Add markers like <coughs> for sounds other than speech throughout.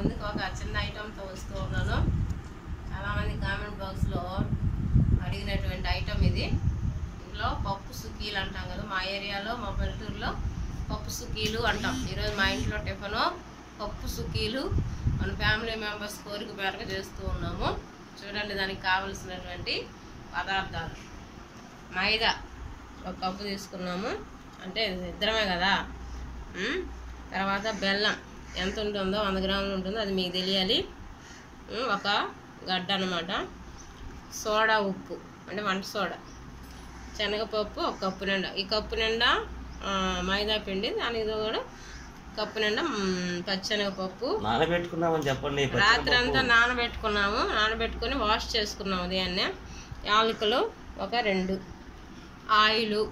ముందుకు ఒక చిన్న ఐటెంతో వస్తూ ఉన్నాను. చాలామంది కామెంట్ బాక్స్లో అడిగినటువంటి ఐటెం ఇది. ఇందులో పప్పు సుకీలు అంటాం కదా మా ఏరియాలో మా పల్లెటూరులో పప్పు సుకీలు అంటాం. ఈరోజు మా ఇంట్లో టిఫను పప్పు సుకీలు మన ఫ్యామిలీ మెంబర్స్ కోరిక మేరకు చేస్తూ ఉన్నాము. చూడండి దానికి కావలసినటువంటి పదార్థాలు. మైదా ఒక కప్పు తీసుకున్నాము. అంటే ఇద్దరమే కదా. తర్వాత బెల్లం. ఎంత ఉంటుందో వంద గ్రాములు ఉంటుందో అది మీకు తెలియాలి. ఒక గడ్డ అనమాట సోడా ఉప్పు అంటే వంట సోడా. శనగపప్పు ఒక కప్పు నిండా. ఈ కప్పు నిండా మైదా పిండి దానికి కూడా కప్పు నిండా పచ్చెనగపప్పు. నానబెట్టుకున్నామని చెప్పండి రాత్రి అంతా నానబెట్టుకున్నాము. నానబెట్టుకొని వాష్ చేసుకున్నాము ఉదయాన్నే. యాలకులు ఒక రెండు. ఆయిల్.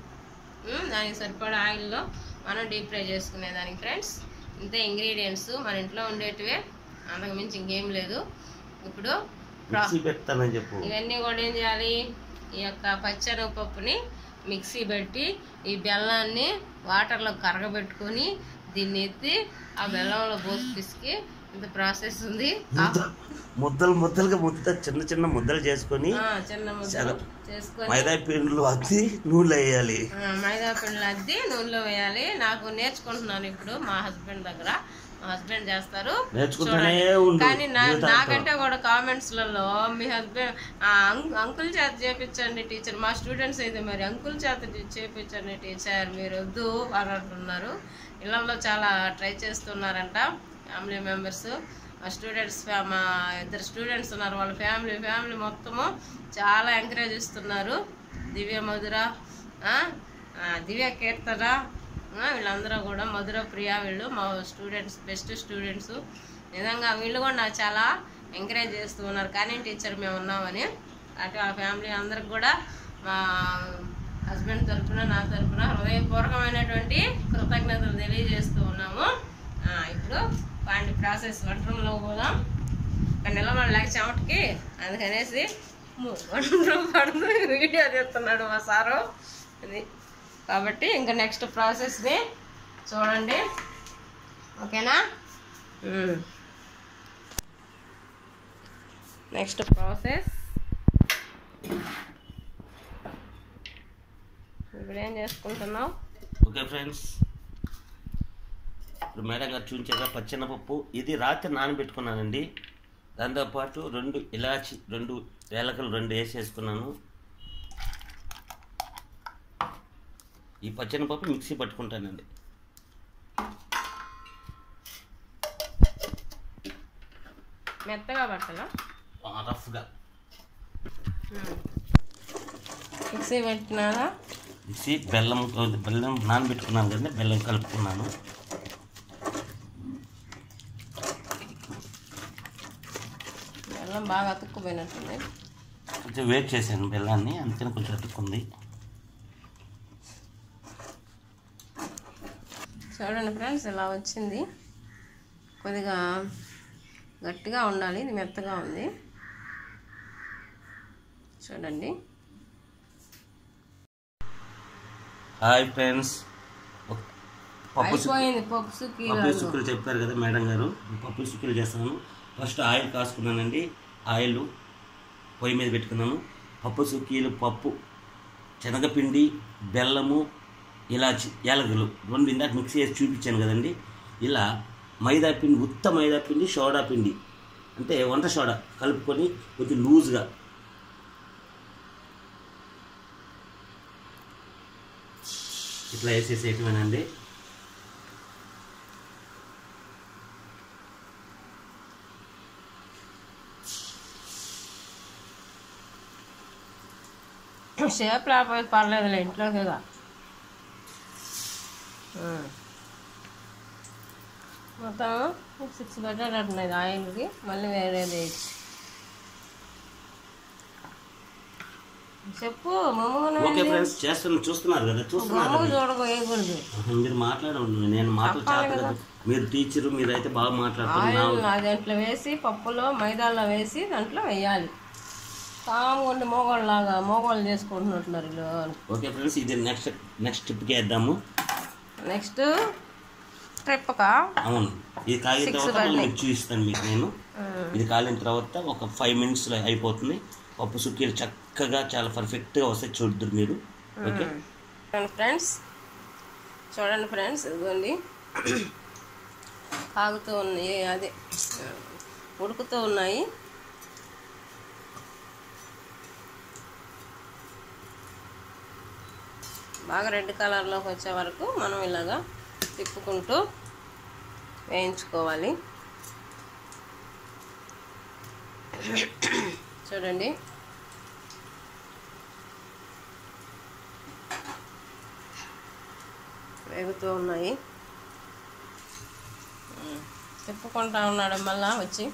దానికి సరిపడా ఆయిల్లో మనం డీప్ ఫ్రై చేసుకునే దానికి ఫ్రెండ్స్. ఇంతే ఇంగ్రీడియంట్స్ మన ఇంట్లో ఉండేటివే అంతకు మించి ఇంకేం లేదు. ఇప్పుడు ఇవన్నీ కూడా ఏం చేయాలి? ఈ యొక్క పచ్చనపప్పుని మిక్సీ పెట్టి ఈ బెల్లాన్ని వాటర్లో కరగబెట్టుకొని దీన్ని ఎత్తి ఆ బెల్లంలో పోసి పిసికి ఇంత ప్రాసెస్ ఉంది. ముద్ద- ముద్దలు ముద్దలుగా ముద్ద చిన్న చిన్న ముద్దలు చేసుకొని మైదా పిండిలో అద్ది నూనెలో వేయాలి. మైదా పిండిలు అద్ది నూనెలో వేయాలి. నాకు నేర్చుకుంటున్నాను ఇప్పుడు మా హస్బెండ్ దగ్గర. మా హస్బెండ్ చేస్తారు. కానీ. నాకంటే కూడా కామెంట్స్లలో మీ హస్బెండ్ అంకుల్ చేత చేపించండి టీచర్. మా స్టూడెంట్స్ అయితే మరి అంకుల్ చేత చేపించండి టీచర్. మీరు వద్దు అని అంటున్నారు. ఇళ్ళల్లో చాలా ట్రై చేస్తున్నారంట. ఫ్యామిలీ మెంబర్స్ మా స్టూడెంట్స్ మా ఇద్దరు స్టూడెంట్స్ ఉన్నారు. వాళ్ళ ఫ్యామిలీ ఫ్యామిలీ మొత్తము చాలా ఎంకరేజ్ ఇస్తున్నారు దివ్య మధుర దివ్య కీర్తన వీళ్ళందరూ కూడా మధుర ప్రియ వీళ్ళు మా స్టూడెంట్స్ బెస్ట్ స్టూడెంట్స్. నిజంగా వీళ్ళు కూడా నాకు చాలా ఎంకరేజ్ చేస్తూ ఉన్నారు. కానీ టీచర్ మేము ఉన్నామని. అటు ఆ ఫ్యామిలీ అందరికి కూడా మా హస్బెండ్ తరఫున నా తరఫున హృదయపూర్వకమైనటువంటి కృతజ్ఞతలు తెలియజేస్తూ ఉన్నాము. ఇప్పుడు పాంటి ప్రాసెస్ వంట రూమ్లో పోదాం ఇక్కడ నిలబడి లేక చెమటకి అందుకనేసి ము- వంట రూమ్ పడుతూ వీడియో తీస్తున్నాడు మా సారు. అది కాబట్టి ఇంకా నెక్స్ట్ ప్రాసెస్ని చూడండి. ఓకేనా? Next process. ఇప్పుడు ఏం చేసుకుంటున్నావు? Okay friends. ఇప్పుడు మేడం గారు చూపించారా పచ్చెనపప్పు. ఇది రాత్రి నానబెట్టుకున్నానండి. దాంతోపాటు రెండు ఇలాచి రెండు ఏలకలు రెండు వేసేసుకున్నాను. ఈ పచ్చెనపప్పు మిక్సీ పట్టుకుంటానండి. మెత్తగా పట్టాలా రఫ్గా. మిక్సీ పెట్టినారా? మిక్సీ బెల్లం బెల్లం నానబెట్టుకున్నాను కదండి బెల్లం కలుపుకున్నాను. బెల్లం బాగా అతుక్కుపోయినట్టుంది. కొంచెం వేట్ చేశాను బెల్లాన్ని అందుకని కొంచెం అతుక్కుంది. చూడండి ఫ్రెండ్స్ ఇలా వచ్చింది. కొద్దిగా గట్టిగా ఉండాలి ఇది మెత్తగా ఉంది. చూడండి. Hi friends. పప్పు పప్పు సుక్కులు చెప్పారు కదా మేడం గారు. పప్పు సుక్కులు చేస్తాను. First oil కాసుకున్నానండి. ఆయిల్ పొయ్యి మీద పెట్టుకున్నాను పప్పు సుక్కీలు పప్పు శనగపిండి బెల్లము ఇలాచి యాలకులు రెండు ఇందాక మిక్స్ చేసి చూపించాను కదండి. ఇలా మైదా పిండి ఉత్త మైదా పిండి సోడా పిండి అంటే వంట సోడా కలుపుకొని కొంచెం లూజ్గా ఇట్లా వేసేసేయటమేనండి. షేప్ లేకపోతే పర్లేదులే ఇంట్లోకిగా ఉమ్. మొత్తం సిక్స్ పెట్టేటట్టున్నది ఆయిల్కి మళ్ళీ వేరేది చెప్పు ఓకే ఫ్రెండ్స్ చేస్తున్న చూస్తున్నారు కదా కదా. మీరు మాట్లాడండి నేను కదా. మీరు టీచరు మీరైతే బాగా మాట్లాడుతున్నారు దాంట్లో వేసి పప్పులో మైదాలో వేసి దాంట్లో వేయాలి. కాముండి మోగోళ్ళలాగా మోగోళ్ళు చేసుకుంటున్నట్టున్నారు వీళ్ళు. ఓకే ఫ్రెండ్స్ ఇది నెక్స్ట్ నెక్స్ట్ స్టెప్కి వేద్దాము. నెక్స్ట్ ట్రిప్కా అవును. ఇది కాగిన తర్వాత మీకు చూపిస్తాను మీకు నేను. ఇది కాలిన తర్వాత ఒక ఫైవ్ మినిట్స్లో అయిపోతుంది. పప్పు సుక్కీలు చక్కగా చాలా పర్ఫెక్ట్గా వస్తాయి చూద్దరు మీరు. ఓకే? చూడండి ఫ్రెండ్స్. చూడండి ఫ్రెండ్స్ ఇదిగోండి. <coughs> కాగుతూ ఉన్నాయి అదే ఉడుకుతూ ఉన్నాయి. బాగా రెడ్ కలర్లోకి వచ్చే వరకు మనం ఇలాగా తిప్పుకుంటూ వేయించుకోవాలి. చూడండి. వేగుతూ ఉన్నాయి. తిప్పుకుంటా ఉన్నాడు మళ్ళా వచ్చి.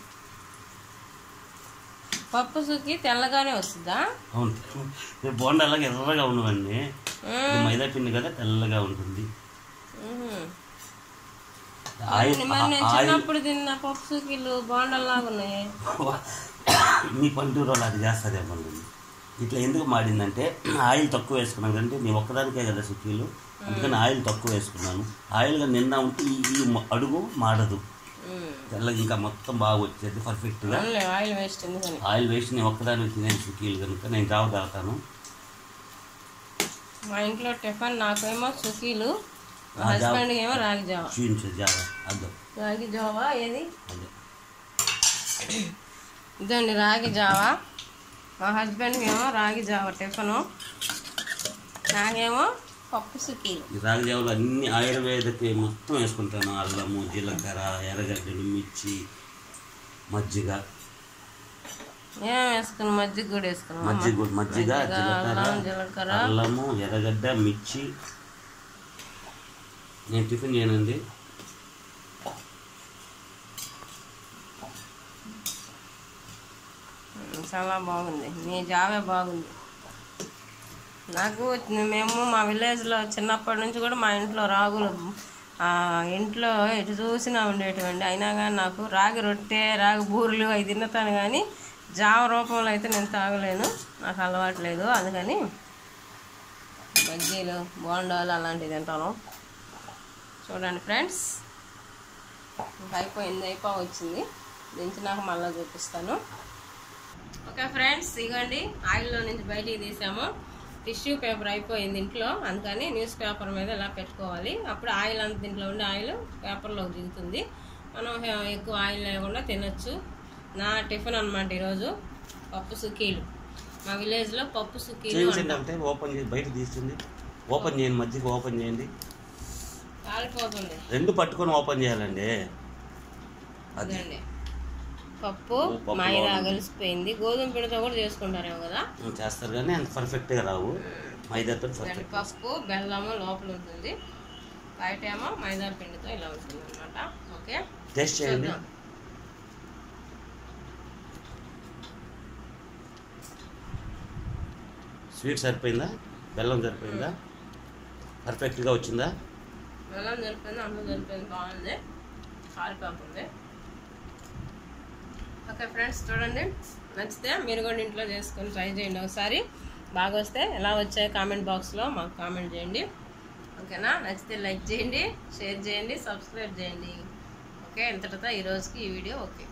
పప్పు సుక్కి తెల్లగానే వస్తుందా? అవును. బోండా అలాగే ఎర్రగా ఇది మైదా పిండి కదా తెల్లగా ఉంటుంది. చిన్నప్పుడు తిన్న పప్పు సుక్కీలు బోండల్లాగా ఉన్నాయి. <laughs> మీ పల్లెటూరు వాళ్ళు అది చేస్తారేమో ఇట్లా ఎందుకు మాడిందంటే ఆయిల్ తక్కువ వేసుకున్నాను అంటే నేను ఒక్కదానికే కదా సుఖీలు అందుకని ఆయిల్ తక్కువ వేసుకున్నాను. ఆయిల్గా నిన్న ఉంటే ఈ అడుగు మాడదు. తెల్లగా ఇంకా మొత్తం బాగా వచ్చేది పర్ఫెక్ట్గా ఆయిల్ వేస్ట్ ఆయిల్ వేసి నేను ఒక్కదానికి తినేది సుఖీలు కనుక. నేను జావ తాగుతాను. మా ఇంట్లో టిఫిన్ నాకేమో సుఖీలు. హస్బెండ్కి ఏమో రాగి జావ. చూపించు జావ. అద్దం. రాగి జావా ఏది? అదే ఇదండి రాగి జావా. మా హస్బెండ్కి ఏమో రాగి జావా టిఫను. నాకేమో పప్పు సుఖీలు ఈ రాగి జావలో అన్ని ఆయుర్వేదకి మొత్తం వేసుకుంటాను. అల్లము జీలకర్ర ఎర్రగడ్డలు మిర్చి మజ్జిగ. ఏం మజ్జిగ కూడా వేసుకున్నాం. మజ్జిగ కూడా- మజ్జిగ జీలకర్ర అల్లం జీలకర్ర. అల్లము ఎర్రగడ్డ మిర్చి. నేను టిఫిన్ చేయనండి. చాలా బాగుంది. మీ జావే బాగుంది. నాకు మేము మా విలేజ్లో చిన్నప్పటి నుంచి కూడా మా ఇంట్లో రాగులు ఇంట్లో ఎటు చూసినా ఉండేటువంటి అయినా కానీ నాకు రాగి రొట్టె రాగి బూరెలు అవి తిన్నతాను కానీ జావ రూపంలో అయితే నేను తాగలేను. నాకు అలవాటు లేదు. అందుకని బజ్జీలు బోండాలు అలాంటివి తింటాను. చూడండి ఫ్రెండ్స్ అయిపోయింది అయిపో వచ్చింది దించినాక మళ్ళీ చూపిస్తాను. ఓకే ఫ్రెండ్స్ ఇగోండి ఆయిల్లో నుంచి బయటికి తీసాము. టిష్యూ పేపర్ అయిపోయింది ఇంట్లో అందుకని న్యూస్ పేపర్ మీద ఇలా పెట్టుకోవాలి. అప్పుడు ఆయిల్ అంత దీంట్లో ఉండే ఆయిల్ పేపర్లోకి దిగుతుంది. మనం ఎక్కువ ఆయిల్ లేకుండా తినొచ్చు. నా టిఫిన్ అనమాట ఈరోజు పప్పు సుకీలు. మా విలేజ్లో పప్పు చేయించండి అంటే. ఓపెన్ చేసి బయట తీస్తుంది. ఓపెన్ చేయండి మజ్జిగ ఓపెన్ చేయండి. కాలిపోతుంది. రెండు పట్టుకొని ఓపెన్ చేయాలండి. అది అదండి. పప్పు మైదా. కలిసిపోయింది. గోధుమ పిండితో కూడా చేసుకుంటారేమో కదా? చేస్తారు కానీ అంత పర్ఫెక్ట్గా రావు. మైదాతో పర్ఫెక్ట్ పప్పు బెల్లము లోపల ఉంటుంది. బయట ఏమో మైదా పిండితో ఇలా ఉంటుంది అనమాట ఓకే? టేస్ట్ చేయండి. స్వీట్ సరిపోయిందా? బెల్లం సరిపోయిందా? పర్ఫెక్ట్గా వచ్చిందా? బెల్లం జరిపోయింది అందులో జరిపోయింది బాగుంది. కాలిపోతుంది ఓకే ఫ్రెండ్స్ చూడండి. నచ్చితే మీరు కూడా ఇంట్లో చేసుకొని ట్రై చేయండి ఒకసారి. బాగా వస్తే ఎలా వచ్చాయి కామెంట్ బాక్స్లో మాకు కామెంట్ చేయండి. ఓకేనా? నచ్చితే లైక్ చేయండి షేర్ చేయండి సబ్స్క్రైబ్ చేయండి. ఓకే? ఇంతటితో ఈరోజుకి ఈ వీడియో ఓకే.